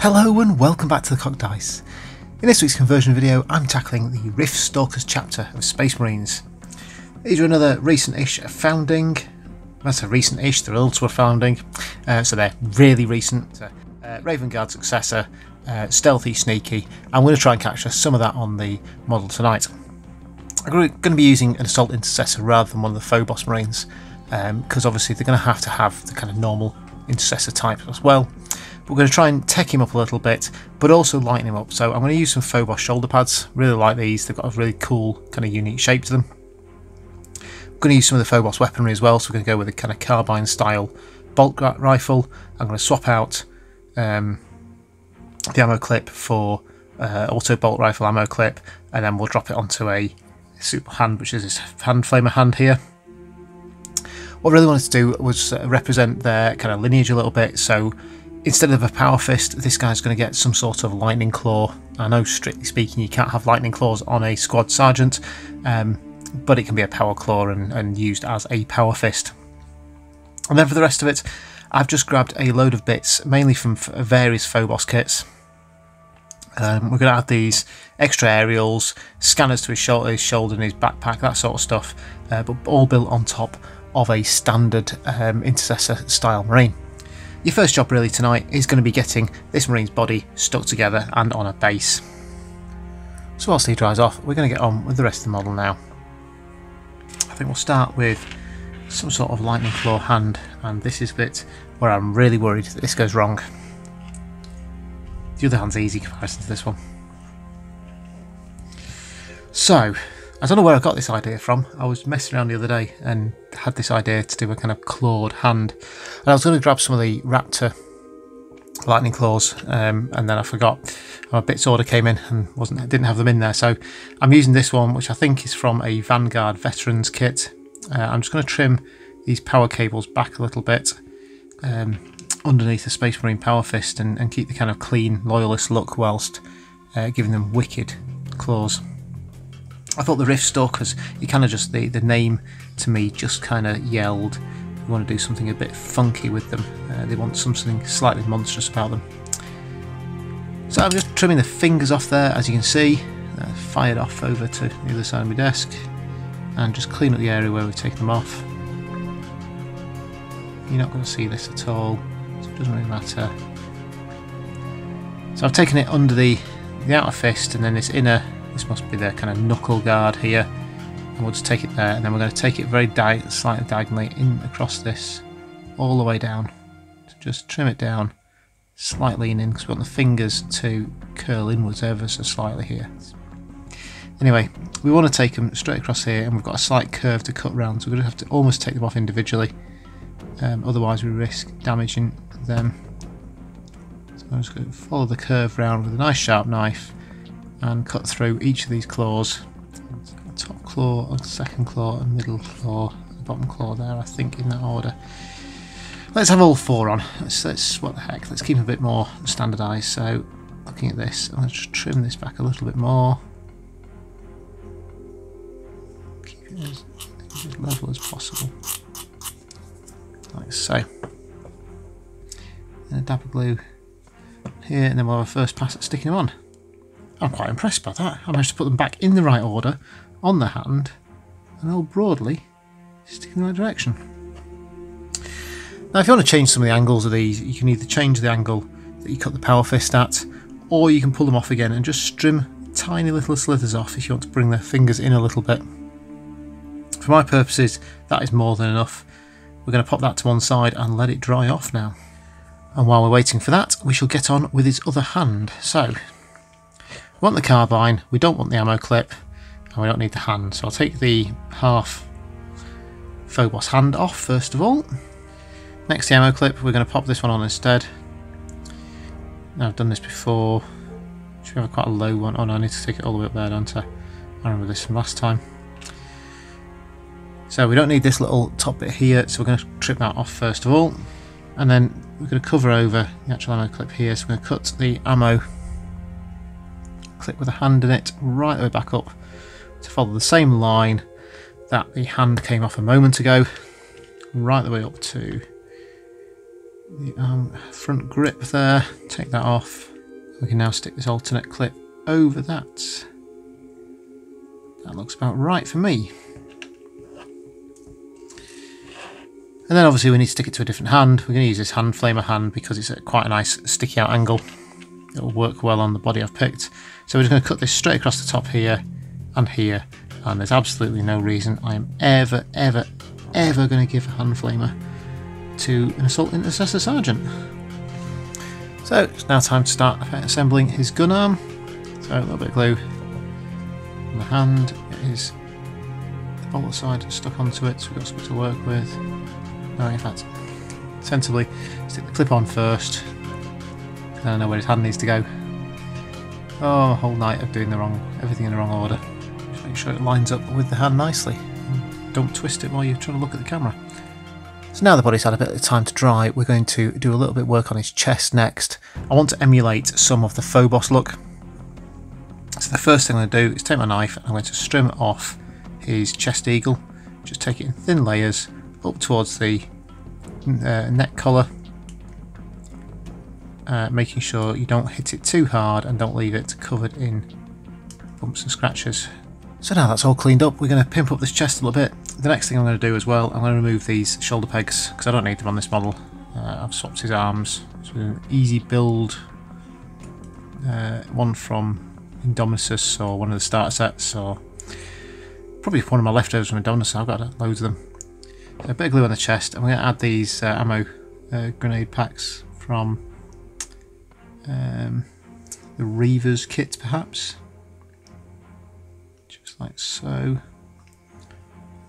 Hello and welcome back to the Cocked Dice. In this week's conversion video, I'm tackling the Rift Stalkers chapter of Space Marines. These are another recent-ish founding. That's a recent-ish, they're also a founding, uh, so they're really recent. Uh, Raven Guard successor, uh, stealthy, sneaky. I'm going to try and capture some of that on the model tonight. I'm going to be using an Assault Intercessor rather than one of the Phobos Marines, because um, obviously they're going to have to have the kind of normal Intercessor type as well. We're going to try and tech him up a little bit, but also lighten him up. So I'm going to use some Phobos shoulder pads. Really like these. They've got a really cool kind of unique shape to them. I'm going to use some of the Phobos weaponry as well. So we're going to go with a kind of carbine style bolt rifle. I'm going to swap out um, the ammo clip for uh, auto bolt rifle ammo clip, and then we'll drop it onto a super hand, which is this hand flamer hand here. What I really wanted to do was represent their kind of lineage a little bit. So instead of a power fist, this guy's going to get some sort of lightning claw. I know, strictly speaking, you can't have lightning claws on a squad sergeant, um, but it can be a power claw and, and, used as a power fist. And then for the rest of it, I've just grabbed a load of bits, mainly from various Phobos kits. Um, we're going to add these extra aerials, scanners to his shoulder, his shoulder and his backpack, that sort of stuff, uh, but all built on top of a standard um, intercessor style marine. Your first job really tonight is going to be getting this marine's body stuck together and on a base. So whilst he dries off, we're going to get on with the rest of the model now. I think we'll start with some sort of lightning claw hand and this is bit where I'm really worried that this goes wrong. The other hand's easy comparison to this one. So, I don't know where I got this idea from. I was messing around the other day and had this idea to do a kind of clawed hand. And I was going to grab some of the Raptor lightning claws um, and then I forgot. My bits order came in and wasn't didn't have them in there. So I'm using this one which I think is from a Vanguard Veterans kit. Uh, I'm just going to trim these power cables back a little bit um, underneath the Space Marine Power Fist and, and, keep the kind of clean loyalist look whilst uh, giving them wicked claws. I thought the Rift Stalkers, you kind of just, the, the name to me just kind of yelled, we want to do something a bit funky with them. Uh, they want something slightly monstrous about them. So I'm just trimming the fingers off there, as you can see. Uh, fired off over to the other side of my desk. And just clean up the area where we've taken them off. You're not going to see this at all, so it doesn't really matter. So I've taken it under the, the outer fist and then this inner this must be the kind of knuckle guard here. And we'll just take it there, and then we're going to take it very di slightly diagonally in across this, all the way down. So just trim it down, slightly in, because we want the fingers to curl inwards ever so slightly here. Anyway, we want to take them straight across here, and we've got a slight curve to cut round, so we're going to have to almost take them off individually. Um, otherwise, we risk damaging them. So I'm just going to follow the curve round with a nice sharp knife and cut through each of these claws. Top claw, second claw, and middle claw, bottom claw there, I think in that order. Let's have all four on. Let's, let's what the heck, let's keep a bit more standardised. So, looking at this, to just trim this back a little bit more. Keep it as, as level as possible. Like so. And a dab of glue here, and then we'll have a first pass at sticking them on. I'm quite impressed by that. I managed to put them back in the right order on the hand and all broadly stick in the right direction. Now if you want to change some of the angles of these, you can either change the angle that you cut the power fist at or you can pull them off again and just trim tiny little slithers off if you want to bring the fingers in a little bit. For my purposes that is more than enough. We're going to pop that to one side and let it dry off now. And while we're waiting for that, we shall get on with his other hand. So, we want the carbine, we don't want the ammo clip, and we don't need the hand. So I'll take the half Phobos hand off first of all. Next the ammo clip, we're going to pop this one on instead. Now I've done this before. Should we have quite a low one. Oh no, I need to take it all the way up there, don't I? I remember this from last time. So we don't need this little top bit here, so we're going to trip that off first of all. And then we're going to cover over the actual ammo clip here, so we're going to cut the ammo clip with a hand in it right the way back up to follow the same line that the hand came off a moment ago, right the way up to the um, front grip there. Take that off. We can now stick this alternate clip over that. That looks about right for me. And then obviously we need to stick it to a different hand. We're going to use this hand flamer hand because it's at quite a nice sticky out angle. It'll work well on the body I've picked. So we're just going to cut this straight across the top here and here. And there's absolutely no reason I am ever, ever, ever going to give a hand flamer to an assault intercessor sergeant. So it's now time to start assembling his gun arm. So a little bit of glue on the hand. Is the bolt side stuck onto it, so we've got something to work with. No, in fact, sensibly stick the clip on first. I know where his hand needs to go. Oh, a whole night of doing the wrong, everything in the wrong order. Just make sure it lines up with the hand nicely. Don't twist it while you're trying to look at the camera. So now the body's had a bit of time to dry, we're going to do a little bit of work on his chest next. I want to emulate some of the Phobos look. So the first thing I'm going to do is take my knife and I'm going to trim off his chest eagle. Just take it in thin layers up towards the uh, neck collar, uh, making sure you don't hit it too hard and don't leave it covered in bumps and scratches. So now that's all cleaned up, we're going to pimp up this chest a little bit. The next thing I'm going to do as well, I'm going to remove these shoulder pegs because I don't need them on this model. Uh, I've swapped his arms. So an easy build, uh, one from Indominus or one of the starter sets or probably one of my leftovers from Indominus, I've got loads of them a bit of glue on the chest. I'm going to add these uh, ammo uh, grenade packs from um, the Reivers kit, perhaps. Just like so.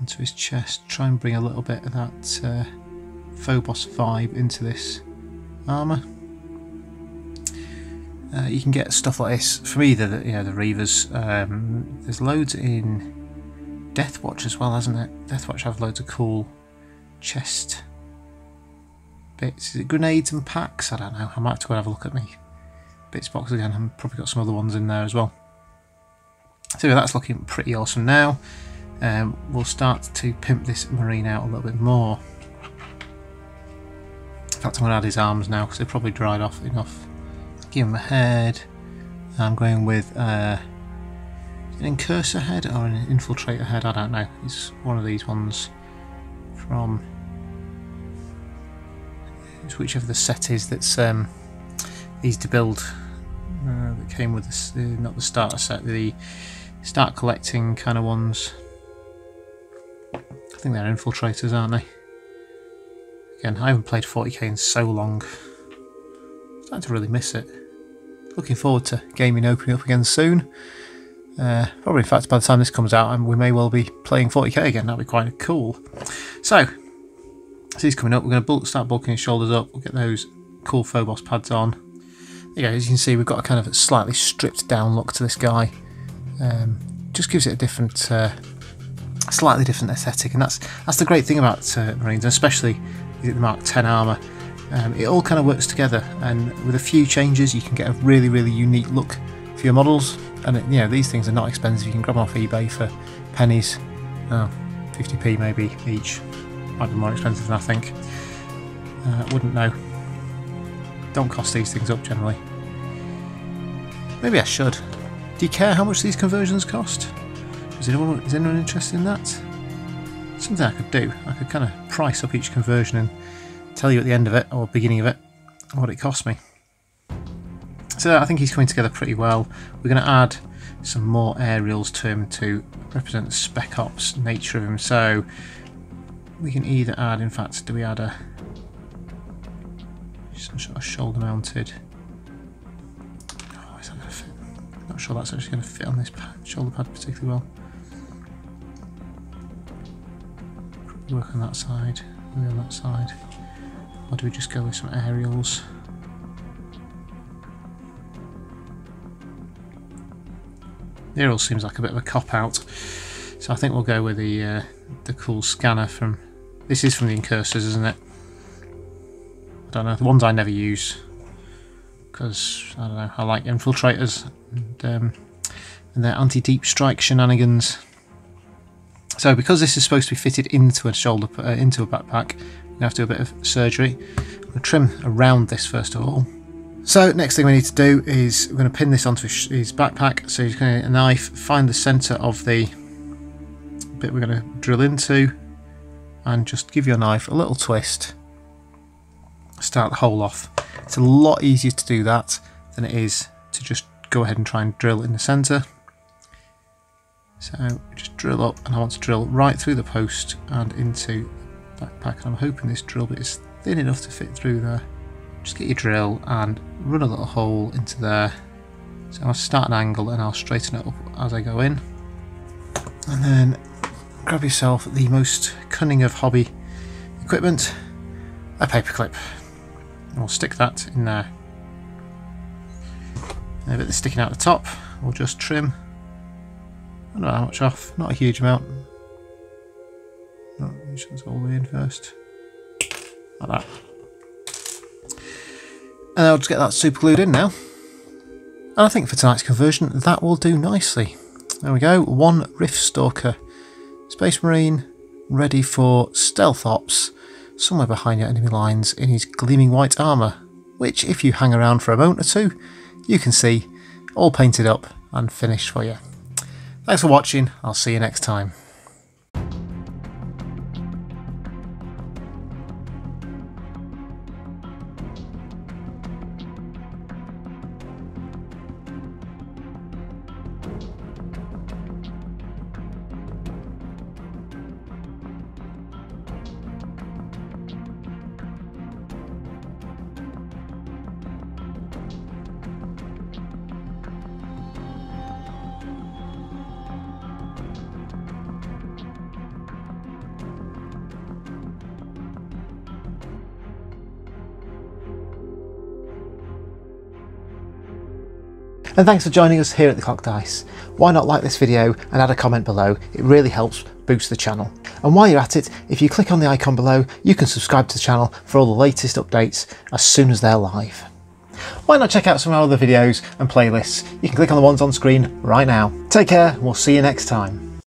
Into his chest. Try and bring a little bit of that uh, Phobos vibe into this armour. Uh, you can get stuff like this from either the, you know the Reivers. Um, there's loads in Deathwatch as well, hasn't it? Deathwatch have loads of cool chest bits. Is it grenades and packs? I don't know. I might have to go have a look at me bits box again. I've probably got some other ones in there as well. So that's looking pretty awesome now. Um, we'll start to pimp this marine out a little bit more. In fact, I'm going to add his arms now because they've probably dried off enough. Give him a head. I'm going with uh, an incursor head or an infiltrator head. I don't know. It's one of these ones from whichever the set is that's um, easy to build uh, that came with this, uh, not the starter set, the start collecting kind of ones. I think they're infiltrators, aren't they? Again, I haven't played 40k in so long. I'm starting to really miss it. Looking forward to gaming opening up again soon. Uh, probably, in fact, by the time this comes out, and we may well be playing 40k again. That'd be quite cool. So, so he's coming up. We're going to bulk, start bulking his shoulders up. We'll get those cool Phobos pads on. There you go. As you can see, we've got a kind of slightly stripped down look to this guy. Um, just gives it a different, uh, slightly different aesthetic, and that's that's the great thing about uh, Marines, especially the Mark 10 armor. Um, it all kind of works together, and with a few changes, you can get a really, really unique look for your models and it, you know these things are not expensive. You can grab them off eBay for pennies, oh, 50p maybe each. Might be more expensive than I think. Uh, wouldn't know. Don't cost these things up generally. Maybe I should. Do you care how much these conversions cost? Is anyone is anyone interested in that? Something I could do. I could kind of price up each conversion and tell you at the end of it or beginning of it what it cost me. So uh, I think he's coming together pretty well. We're going to add some more aerials to him to represent the spec ops nature of him. So we can either add, in fact, do we add a some sort of shoulder mounted? Oh, is that going to fit? Not sure that's actually going to fit on this pad, shoulder pad particularly well. Work on that side, maybe on that side. Or do we just go with some aerials? The all seems like a bit of a cop out, so I think we'll go with the uh, the cool scanner from. This is from the Incursors, isn't it? I don't know. The ones I never use. because I don't know I like infiltrators and, um, and their anti-deep strike shenanigans. So because this is supposed to be fitted into a shoulder uh, into a backpack, I'm have to do a bit of surgery. I'm gonna trim around this first of all. So next thing we need to do is we're going to pin this onto his, backpack. So he's going to a knife, find the centre of the bit we're going to drill into, and just give your knife a little twist. Start the hole off. It's a lot easier to do that than it is to just go ahead and try and drill in the centre. So just drill up, and I want to drill right through the post and into the backpack. And I'm hoping this drill bit is thin enough to fit through there just get your drill and run a little hole into there. So I'll start an angle and I'll straighten it up as I go in. And then grab yourself the most cunning of hobby equipment, a paperclip. And we'll stick that in there. And a bit sticking out the top, we'll just trim. I don't know how much off, not a huge amount. Not, all the way in first. Like that. And I'll just get that super glued in now. And I think for tonight's conversion, that will do nicely. There we go, one Rift Stalker Space Marine ready for stealth ops somewhere behind your enemy lines in his gleaming white armour, which if you hang around for a moment or two, you can see all painted up and finished for you. Thanks for watching, I'll see you next time. And thanks for joining us here at the Cocked Dice. Why not like this video and add a comment below, it really helps boost the channel. And while you're at it, if you click on the icon below, you can subscribe to the channel for all the latest updates as soon as they're live. Why not check out some of our other videos and playlists? You can click on the ones on screen right now. Take care, and we'll see you next time.